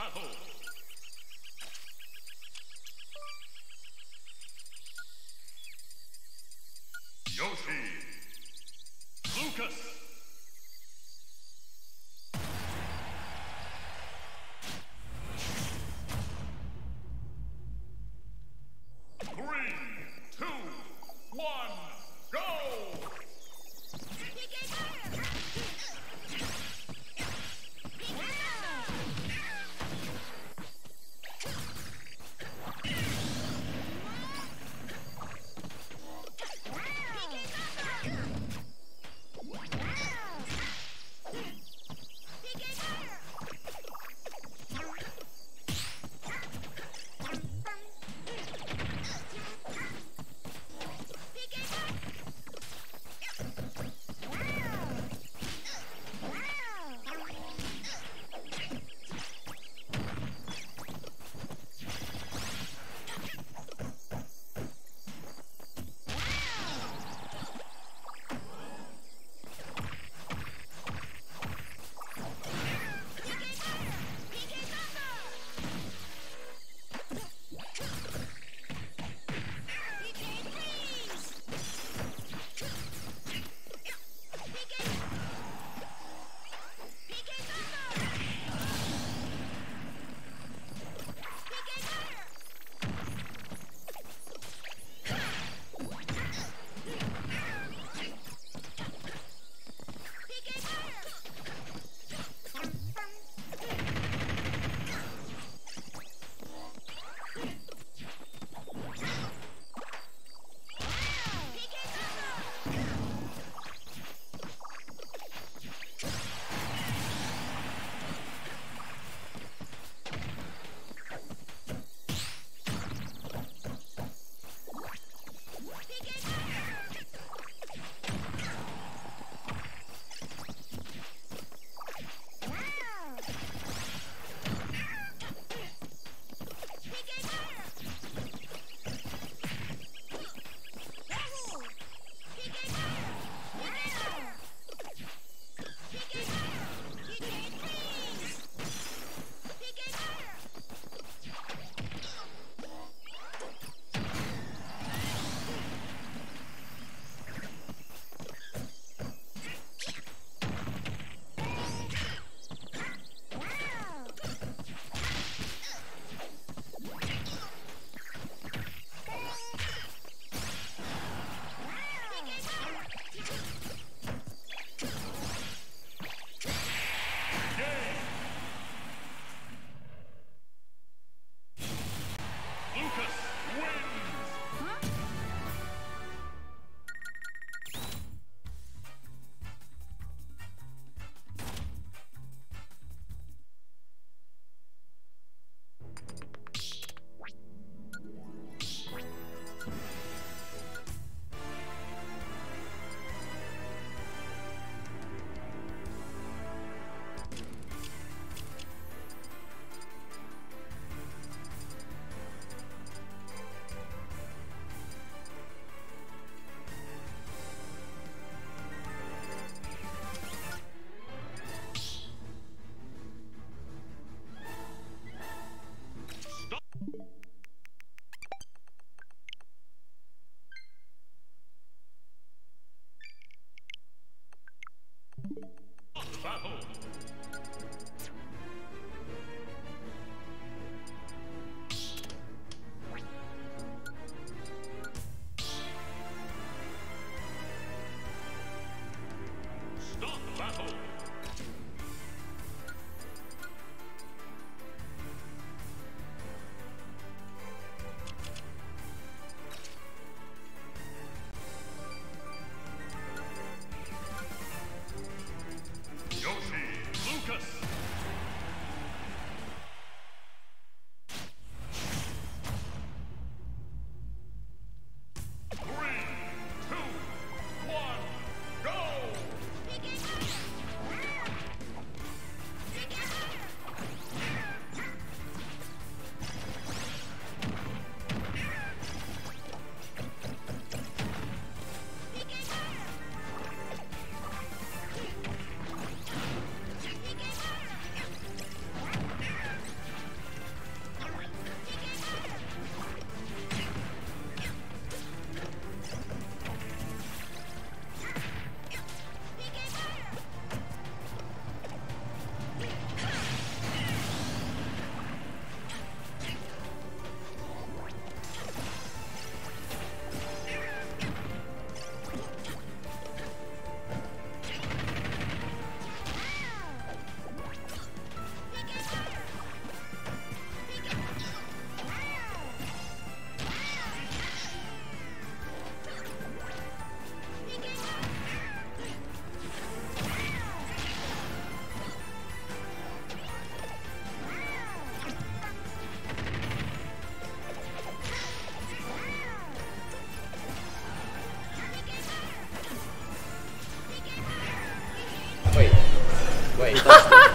battle. Yoshi. Lucas. Three, two, one,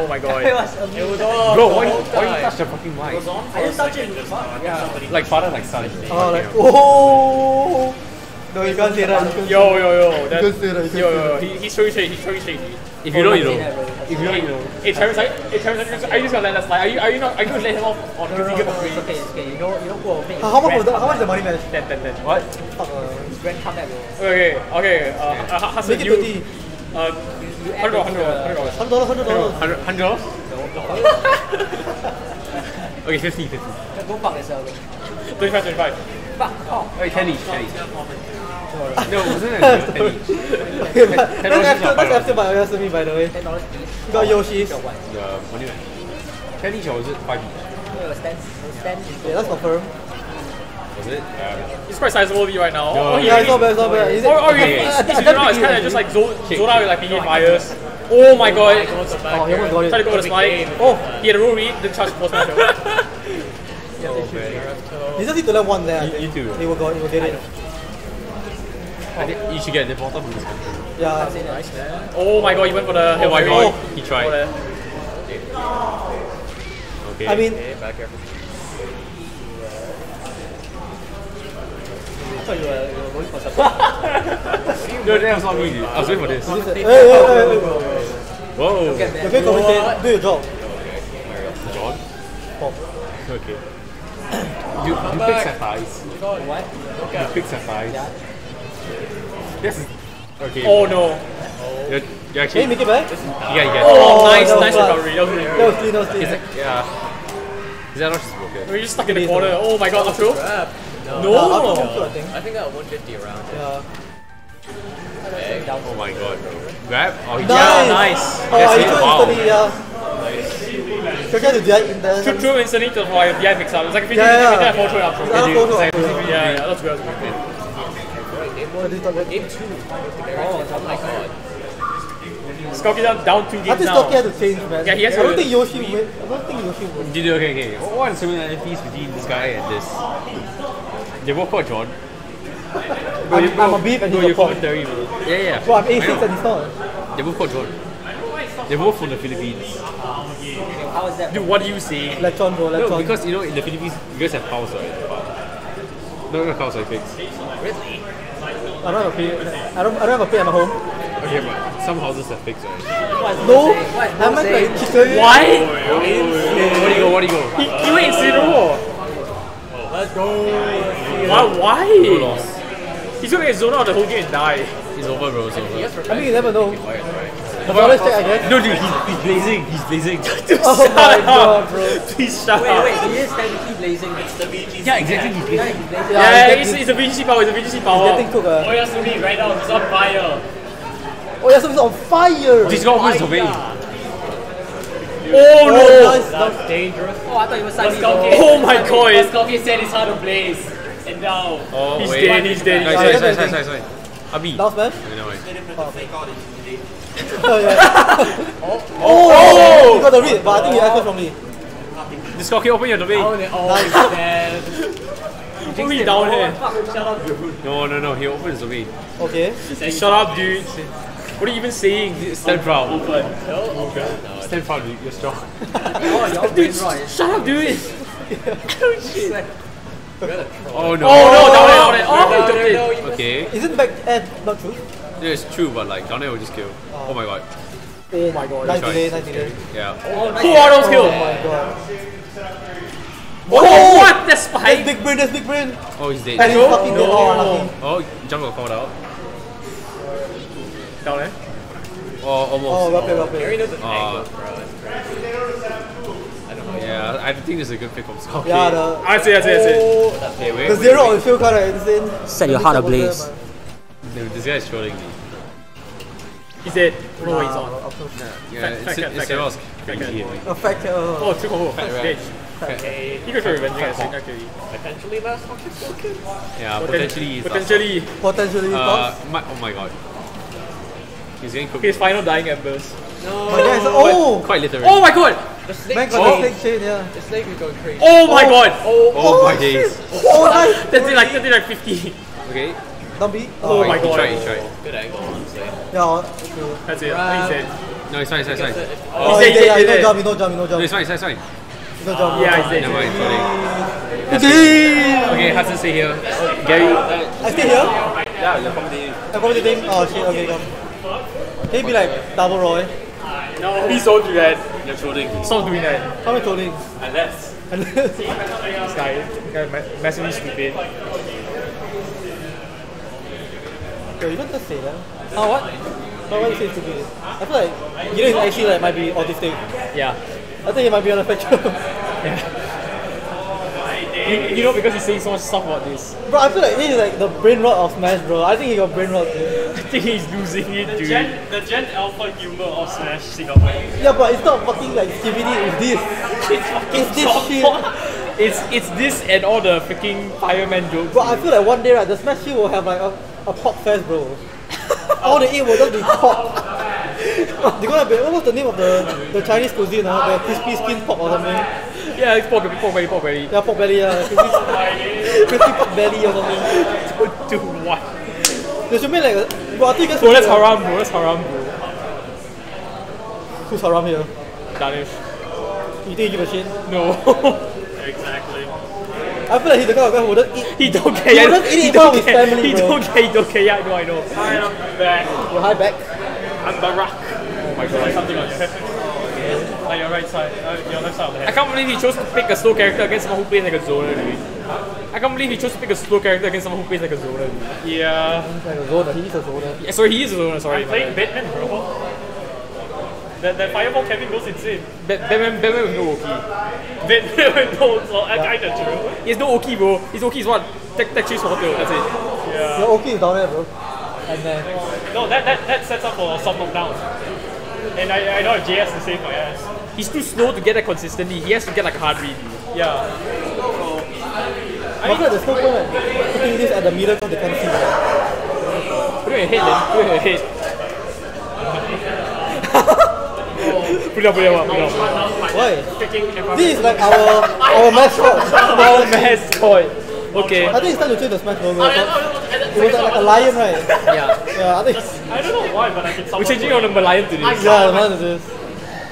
Oh my It god. was amazing. it. was on Bro, why, whole why you touch the fucking mic? It was on for I a just touched second it. Yeah. Like father, like son. Oh, like, oh. No, you can't say that. Yo, yo, yo. That, You can say that, you can yo, say yo, he, he's showing shade. He's showing shade. If you know, you know. that, bro. If you know, you know. Hey, Terrence, are, hey, Terrence, are you, just gonna let that slide? Are you, are you not? Are you gonna let him off on No, no, because he no, gave no, a free? it's okay, it's okay. You know, you know who will make How much was that? How much is the money match? Ten, ten, ten. What? Fuck, uh, His grand comeback, bro. Okay, okay. Uh, uh, Hassan, Make it you, 20. uh, You add hundred, it hundred, to hundred dollars. Hundred dollars, hundred dollars. Hundred hundred dollars? Okay, fifty, fifty. the- Go fuck yourself, bro. Twenty-five, twenty-five. Fuck off. Wait, ten each, ten each. No, wasn't it ten each? Okay, but dollars that's is not after, that's five after my Oyasumi, by the way. Ten dollars each. You got Yoshi's. Got what? The money man. Ten each or was it five each? No, it was ten. It was ten. Yeah, that's confirmed. Was it? Yeah. He's quite sizable to you right now. No, Oh, he Yeah, it's not really- bad, it's not oh, bad. Is Or, or you, Okay. it's, it's, you know, it's kind of he- just like Zo- Zora with like PK oh fires. Oh, oh my god. Oh, he almost got Tried to it. go to spike. Oh, He had a roll read, then charge post match. you just need to learn one there. I You- think. you too. He will go, he will get it. I think you should get the bottom from this country. Yeah. Oh my god, he went for the. Oh my fairy. god, he Oh, tried. there. Okay. I mean, Okay, back here. I thought you uh, were, you were going for something. no, that was not me. I was waiting for this. Hey, hey, hey, hey. Whoa. Get You're that. commentate. Do your job. John? Oh. Okay. You, you fix her thighs. What? You fix her thighs. Yes. Okay. Oh no. You're, you're Can actually. you make it back? You get, you get. Oh, Oh, nice, that nice recovery. That was really That good. was clean, that was clean. Is it, yeah. Is that not just broken? We're just stuck in the corner. Oh my god, up throw. Crap. No. No. Uh, up to two, I think. I think I got 150 around. Yeah. Okay. Oh my god. Grab? Oh, he Nice. nice. Oh, Yes, I he- threw wow. instantly, yeah. Should try to DI in there. True, true instantly to for your DI mix up. It's like a 50 Yeah, yeah. 50 yeah, 4 throw up throw. Yeah, Yeah, four throw up yeah, yeah, that's good. That's good. Oh, this is not bad. Game two. Oh, oh my god. Skullkid down, down two I games think now. Had to change, man. Yeah, he has I don't think Yoshi will. I don't think Yoshi will. Did you, okay, okay. What are the similarities between this guy and this? They both called John. I'm, I'm a beef and No, he's a pork. commentary, bro. Yeah, yeah. Well, I'm I A6 and he's not. They both called John. They're both from the Philippines. How is that? Dude, what do you say? Lechon, bro, No, lechon. because you know in the Philippines you guys have cows, right? No, not cows, I fix. Really? I don't have a pig. I don't, I don't have a pig at my home. Okay, but some houses have pigs, right? What is No, saying? What is I meant saying? like chicken. Why? What do you go? What do you go? He, he went zero. Let's go. Why? Why? lost. He's gonna get zoned out the whole game and die. It's over, bro. It's over. I mean, you never know. Quiet, right? Let's check, I guess. No, dude, he's, he's blazing. He's blazing. Oh my god, bro. Please shut Wait, up. wait, wait, he is technically blazing. It's the VGC. yeah, exactly. He's Yeah, he's blazing. Yeah, he's it's, getting- it's a VGC power. It's a VGC power. He's Getting cooked, uh. Oyasumi right now is on fire. Oh, yeah, something's on fire. He's got one away. Oh Oh, no! nice. nice. dangerous. Oh, I thought you were Sunny. Oh my god! Skullkid said it's hard to blaze. And now. Oh, He's wait. dead, he's dead, he's Sorry, dead. sorry, sorry, sorry, sorry. Abi. Last man. No, wait. Oh, oh, yeah. oh, oh, oh! you got the read, but I think you answered from me. This cocky open your domain. Oh, he's dead. Put me down here. Shut up. No, no, no. He opened his domain. Okay. Shut up, dude. What are you even saying? Stand proud. Open. Stand proud, dude. You're strong. Oh, you're Dude, brain right. shut up, dude. Oh no. Oh no, down there, down there. Oh, no, he took no, it. no, you Okay. Isn't back end not true? Yeah, it's true, but like down there will just kill. Oh my god. Oh my god. Nice Sorry. delay, nice delay. Yeah. Who are those Oh kill? my god. Oh, what? That's That's big brain, that's big brain. Oh, he's And dead. he's fucking dead. Oh, unlucky. Oh, Jump got called out. Down there. Oh, almost. Oh, well played, well played. Harry knows the Uh, angle, bro. That's crazy. I don't know. Yeah, I think this is a good pick from Scott. Yeah, the, I see, I see, I see. oh, Hey, wait, the wait, zero wait. on field card is insane. Set your heart ablaze. Dude, This guy is trolling me. He's dead. I don't know what he's on. Yeah, Fact- it's, fact- it's, fact- it's fact- crazy. A fact, uh, Oh, two combo. Dead. Okay. He could try revenging us, actually. Potentially last fucking spoken. Yeah, Poten- potentially Potentially. potentially Uh, my, oh my god. He's getting cooked. His final dying embers. My guy is, oh! Quite literally. Oh my god! The snake. Man got Oh. the snake chain, yeah. The snake is going crazy. Oh my oh. god! Oh, oh my days. Oh, nice! That's it like, that's it like 50. Okay. Don't be. Oh he- my he god. tried, he tried. Good angle, honestly. Yeah, okay. That's it. Um, that's it. No, it's fine, it's fine, it's fine. Oh, said- yeah, yeah, he no said- jump, no jump, no No, jump, it's fine, it's fine, it's fine. no jump. Yeah, he's Never mind, sorry. Okay. Okay, Hudson, stay here. Gary, I stay here. yeah, you're comedy. I'm commentating. Oh shit. Okay, come. Can you be like double Roy? Please don't do that. You're trolling. Stop doing that. How many trolling? Unless. Unless- uh, This guy, this guy massively stupid. Yo, you don't just say that. Oh what? Why why you say stupid? I feel like you know he's actually like might be autistic. Yeah. I think he might be on the spectrum. You, you know because he's saying so much stuff about this. bro, I feel like this is like the brain rot of Smash, bro. I think he got brain rot. Dude. I think he's losing it, The dude. Gen, the Gen Alpha humor of Smash Singapore. Yeah, but it's not fucking like CBD. It's this. It's this shit. It's it's this and all the freaking fireman jokes. Bro, I feel like one day right, the Smash shit will have like a, a pop fest, bro. all they eat will just be pop. They're gonna be what was the name of the the Chinese cuisine? Huh? The crispy skin pork or something. Yeah, it's pork, pork belly, pork belly. Yeah, pork belly. Yeah, crispy, crispy pork belly or something. Dude, what? They should make like a. Bro, I think you guys. Bro, that's should haram, bro. That's haram, bro. Who's haram here? Danish. You think you give a shit? No. Exactly. I feel like he's the kind of guy who wouldn't eat. he don't care. He wouldn't eat he in front don't of his family, he bro. don't care. He don't care. Yeah, I know. I know. Alright, I'm back. Your high back. I'm Barack. Oh my god. Something on your head. Like your right side, uh, your left side of the I can't believe he chose to pick a slow character against someone who plays like a zoner, dude. I can't believe he chose to pick a slow character against someone who plays like a zoner. Dude. Yeah. Like a zoner. He is a zoner. Yeah, sorry, he is a zoner. Sorry. I'm playing Batman, bro. That, that fireball Kevin goes insane. Ba- Batman, Batman with no Oki. Batman knows, well, I kinda true. He has no Oki, bro. His Oki is what? Tech, tech chase water. That's it. Yeah. Your okay is down there, bro. And then. No, that, that, that sets up for soft knockdown. And I, I know if JS to save my ass. He's too slow to get that consistently. He has to get like a hard read. Yeah. I feel like there's no point like putting this at the middle because they can't see. Right? Put it on your head, then. Put it on your head. put it up, put it up, put it up. Why? This is like our our mascot. Oh, mascot. Okay. I think it's time to change the Smash logo. It was like a lion, right? Yeah. Yeah, I think. I don't know why, but I can We're changing on the Malayan to this. Yeah, the man is this.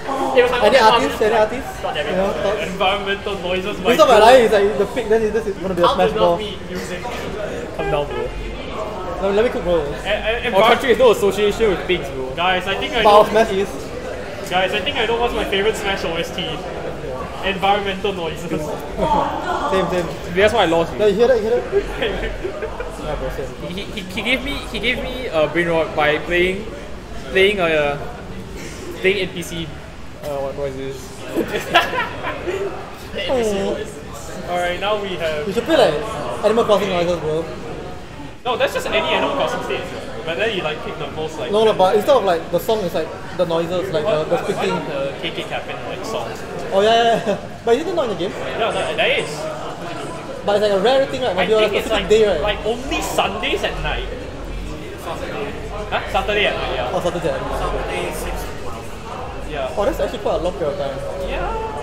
Any artists? Any artists? God damn You know, it. thoughts? Environmental noises. It's not my lion, it's like the pig, then this is gonna be a Smash ball. me using. Come down, bro. No, let me cook, bro. Eh, eh, our country has no association with pigs, bro. Guys, I think I But our know. Smash is. Guys, I think I know what's my favorite Smash OST. Environmental noises. Same, same. That's why I lost. Yeah, You. you hear that? You hear that? Yeah, bro, same. He, he, he gave me he gave me a brain rot by playing playing a playing NPC. Uh, what, what is this? Alright, now we have. We should play like Animal Crossing noises, bro. No, that's just any Animal Crossing stage. But then you like pick the most like. No, no, but instead of like the song, it's like the noises, like the, the Why speaking. the KK Captain like song? Oh yeah, yeah, yeah. But isn't it not in the game? Yeah, that, that is. But it's like a rare thing, right? I Might be on a specific like, day, right? like only Sundays at night. Huh? Saturday at night, yeah. Or Saturday. Yeah. Oh, that's actually quite a long period of time. Yeah.